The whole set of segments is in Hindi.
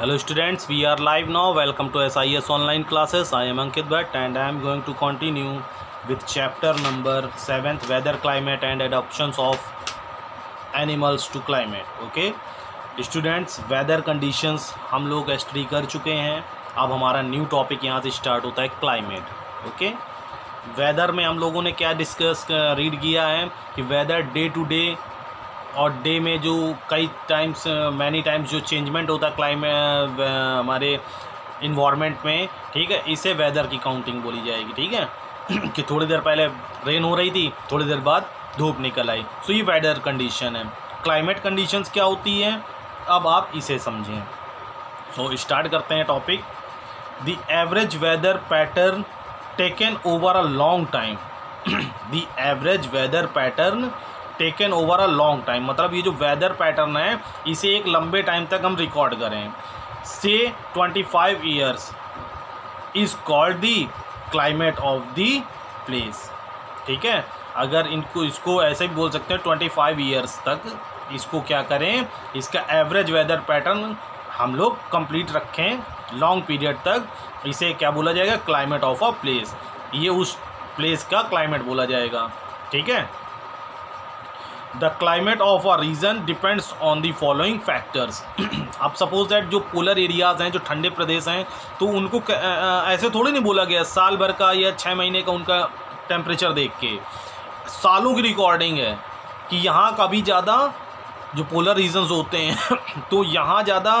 Hello students we are live now welcome to S I S online classes I am Ankit Bhatt and I am going to continue with chapter number seventh weather climate and adoption of animals to climate okay students weather conditions हम लोग स्टडी कर चुके हैं। अब हमारा न्यू टॉपिक यहाँ से स्टार्ट होता है क्लाइमेट ओके वेदर में हम लोगों ने क्या डिस्कस रीड किया है कि वेदर डे टू डे और डे में जो कई टाइम्स मैनी टाइम्स जो चेंजमेंट होता क्लाइमेट हमारे इन्वामेंट में ठीक है इसे वेदर की काउंटिंग बोली जाएगी ठीक है? कि थोड़ी देर पहले रेन हो रही थी थोड़ी देर बाद धूप निकल आई। सो ये वेदर कंडीशन है। क्लाइमेट कंडीशंस क्या होती हैं? अब आप इसे समझें। सो so, स्टार्ट करते हैं topic the average weather pattern taken over a long time the average weather pattern taken over a long time मतलब ये जो वेदर पैटर्न है, इसे एक लंबे टाइम तक हम रिकॉर्ड करें। से twenty five years is called the climate of the place ठीक है? अगर इनको, इसको ऐसे भी बोल सकते हैं ट्वेंटी फाइव ईयर्स तक इसको क्या करें? इसका एवरेज वेदर पैटर्न हम लोग कंप्लीट रखें लॉन्ग पीरियड तक। इसे क्या बोला जाएगा? क्लाइमेट ऑफ़ अ प्लेस ये उस प्लेस का क्लाइमेट बोला जाएगा। ठीक है? The climate of a region depends on the following factors अब सपोज़ दैट जो पोलर एरियाज़ हैं, जो ठंडे प्रदेश हैं तो उनको ऐसे थोड़ी नहीं बोला गया। साल भर का या छः महीने का उनका टेम्परेचर देख के। सालों की रिकॉर्डिंग है कि यहाँ कभी ज़्यादा जो पोलर रीजन्स होते हैं तो यहाँ ज़्यादा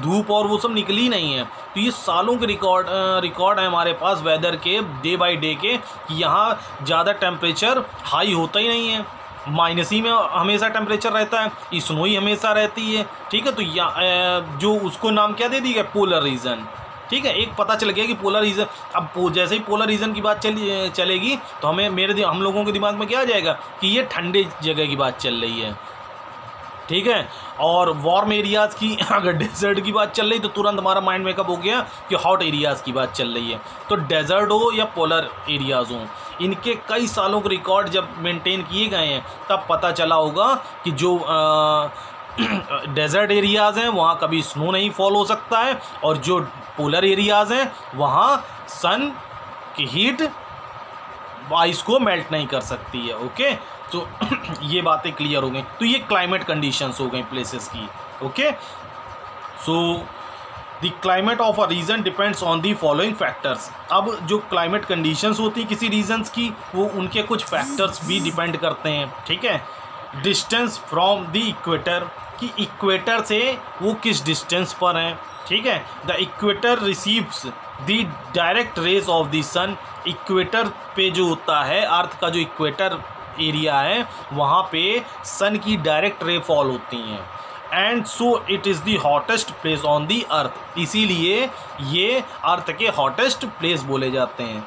धूप और वो सब निकली नहीं है। तो ये सालों के रिकॉर्ड रिकॉर्ड है हमारे पास वेदर के डे बाय डे के, कि यहाँ ज़्यादा टेम्परेचर हाई होता ही नहीं है। माइनस ही में हमेशा टेम्परेचर रहता है स्नो ही हमेशा रहती है, ठीक है? तो या जो उसको नाम क्या दे दी गया पोलर रीजन ठीक है? एक पता चल गया कि पोलर रीजन अब जैसे ही पोलर रीजन की बात चली चलेगी तो हमें, मेरे हम लोगों के दिमाग में क्या आ जाएगा कि ये ठंडे जगह की बात चल रही है, ठीक है? और वार्म एरियाज़ की अगर डेजर्ट की बात चल रही तो तुरंत हमारा माइंड मेकअप हो गया कि हॉट एरियाज़ की बात चल रही है। तो डेजर्ट हो या पोलर एरियाज़ हों इनके कई सालों के रिकॉर्ड जब मेंटेन किए गए हैं, तब पता चला होगा कि जो डेजर्ट एरियाज़ हैं, वहाँ कभी स्नो नहीं फॉल हो सकता है और जो पोलर एरियाज़ हैं, वहाँ सन की हीट आइस को मेल्ट नहीं कर सकती है ओके तो ये बातें क्लियर हो गई। तो ये क्लाइमेट कंडीशंस हो गई प्लेसेस की okay so the climate of a region depends on the following factors अब जो क्लाइमेट कंडीशंस होती हैं किसी रीजन्स की, वो उनके कुछ फैक्टर्स भी डिपेंड करते हैं, ठीक है? डिस्टेंस फ्रॉम द इक्वेटर कि इक्वेटर से वो किस डिस्टेंस पर हैं, ठीक है? The equator receives the direct rays of the sun equator पे जो होता है अर्थ का जो इक्वेटर एरिया है, वहाँ पे सन की डायरेक्ट रे फॉल होती हैं। And so it is the hottest place on the earth इसीलिए ये अर्थ के हॉटेस्ट प्लेस बोले जाते हैं।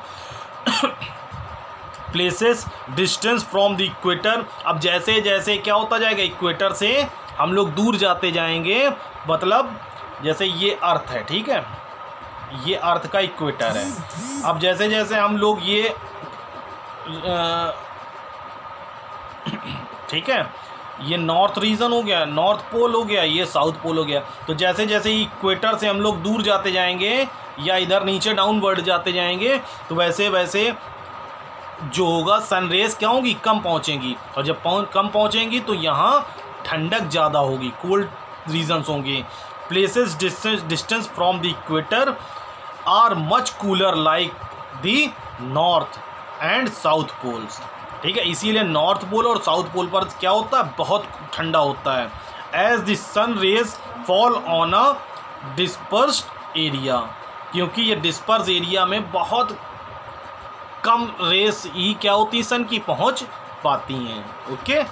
Places distance from the equator अब जैसे जैसे क्या होता जाएगा इक्वेटर से, हम लोग दूर जाते जाएँगे। मतलब जैसे ये अर्थ है, ठीक है? ये अर्थ का इक्वेटर है। अब जैसे जैसे हम लोग ये ठीक है? ये नॉर्थ रीजन हो गया, नॉर्थ पोल हो गया, ये साउथ पोल हो गया। तो जैसे जैसे इक्वेटर से हम लोग दूर जाते जाएँगे या इधर नीचे डाउनवर्ड जाते जाएँगे तो वैसे वैसे जो होगा सन रेज क्या होगी? कम पहुंचेंगी। और जब कम पहुंचेंगी तो यहाँ ठंडक ज़्यादा होगी कोल्ड रीजन्स होंगे। Places distance distance from the equator are much cooler like the north and south poles ठीक है, इसीलिए नॉर्थ पोल और साउथ पोल पर क्या होता है? बहुत ठंडा होता है। As the sun rays fall on a disperse area क्योंकि ये डिस्पर्स एरिया में बहुत कम रेस ही क्या होती है? सन की पहुँच पाती हैं ओके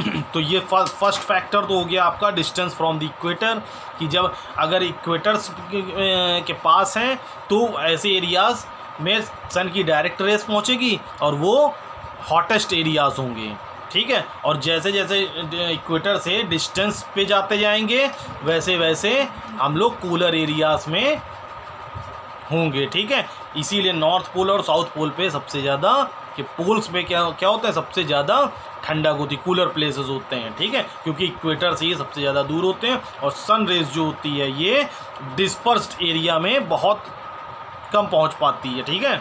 तो ये फ़र्स्ट फैक्टर तो हो गया आपका डिस्टेंस फ्रॉम द इक्वेटर कि जब अगर इक्वेटर्स के पास हैं तो ऐसे एरियाज़ में सन की डायरेक्ट रेस पहुँचेगी और वो हॉटेस्ट एरियाज़ होंगे। ठीक है? और जैसे जैसे इक्वेटर से डिस्टेंस पे जाते जाएँगे वैसे वैसे हम लोग कूलर एरियाज़ में होंगे। ठीक है? इसीलिए नॉर्थ पोल और साउथ पोल पे सबसे ज़्यादा कि पोल्स में क्या क्या होता है? सबसे ज़्यादा ठंडक होती कूलर प्लेसेस होते हैं। ठीक है? क्योंकि इक्वेटर से ये सबसे ज़्यादा दूर होते हैं और सन रेज जो होती है, ये डिस्पर्स्ड एरिया में बहुत कम पहुँच पाती है, ठीक है?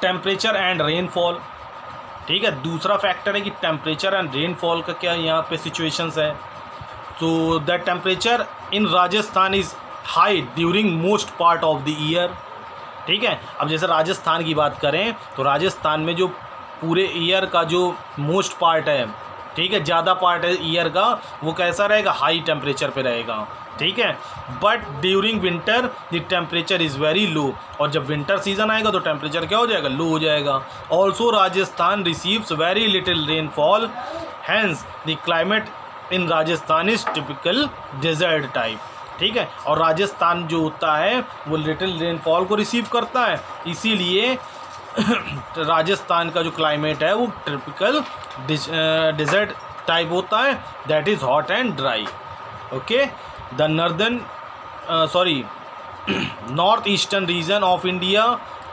टेम्परेचर एंड रेनफॉल ठीक है? दूसरा फैक्टर है कि टेम्परेचर एंड रेनफॉल का क्या यहाँ पे सिचुएशंस है? तो the temperature in Rajasthan is high during most part of the year ठीक है? अब जैसे राजस्थान की बात करें तो राजस्थान में जो पूरे ईयर का जो मोस्ट पार्ट है ठीक है, ज़्यादा पार्ट है ईयर का, वो कैसा रहेगा? हाई टेम्परेचर पे रहेगा। ठीक है? But during winter the temperature is very low और जब विंटर सीज़न आएगा तो टेम्परेचर क्या हो जाएगा? लो हो जाएगा। Also Rajasthan receives very little rainfall hence the climate in Rajasthan is typical desert type ठीक है? और राजस्थान जो होता है, वो लिटिल रेनफॉल को रिसीव करता है। इसीलिए राजस्थान का जो क्लाइमेट है, वो टिपिकल डिजर्ट टाइप होता है that is hot and dry okay the northern sorry north eastern region of India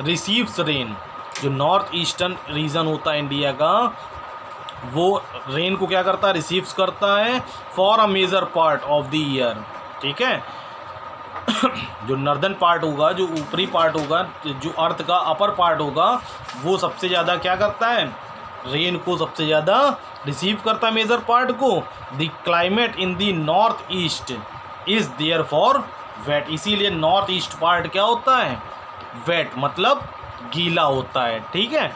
receives rain जो नॉर्थ ईस्टर्न रीजन होता है इंडिया का, वो रेन को क्या करता है? रिसीव्स करता है for a major part of the year ठीक है? जो नर्दन पार्ट होगा, जो ऊपरी पार्ट होगा, जो अर्थ का अपर पार्ट होगा, वो सबसे ज़्यादा क्या करता है? रेन को सबसे ज़्यादा रिसीव करता है मेजर पार्ट को। The climate in the north east is therefore wet इसीलिए नॉर्थ ईस्ट पार्ट क्या होता है? वेट मतलब गीला होता है, ठीक है?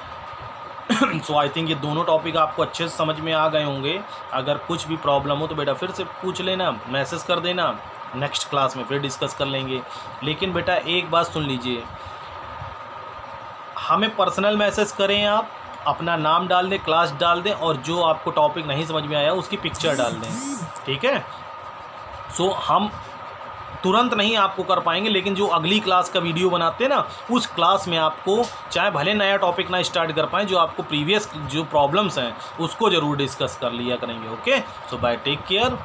सो आई थिंक ये दोनों टॉपिक आपको अच्छे से समझ में आ गए होंगे। अगर कुछ भी प्रॉब्लम हो तो बेटा फिर से पूछ लेना मैसेज कर देना। नेक्स्ट क्लास में फिर डिस्कस कर लेंगे। लेकिन बेटा एक बात सुन लीजिए। हमें पर्सनल मैसेज करें आप अपना नाम डाल दें क्लास डाल दें और जो आपको टॉपिक नहीं समझ में आया उसकी पिक्चर डाल दें। ठीक है? सो so, हम तुरंत नहीं आपको कर पाएँगे लेकिन जो अगली क्लास का वीडियो बनाते हैं ना उस क्लास में आपको चाहे भले नया टॉपिक ना स्टार्ट कर पाएँ जो आपको प्रीवियस जो प्रॉब्लम्स हैं उसको ज़रूर डिस्कस कर लिया करेंगे okay? So bye take care.